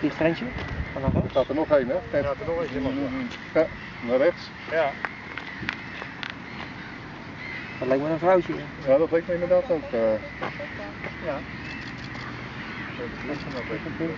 Die strandje? Van Er staat er nog één, hè? Ja, er nog eentje nog. Ja, naar rechts. Ja. Dat lijkt me een vrouwtje. Ja, dat lijkt me inderdaad ook. eh. Ja. Dat is een punt.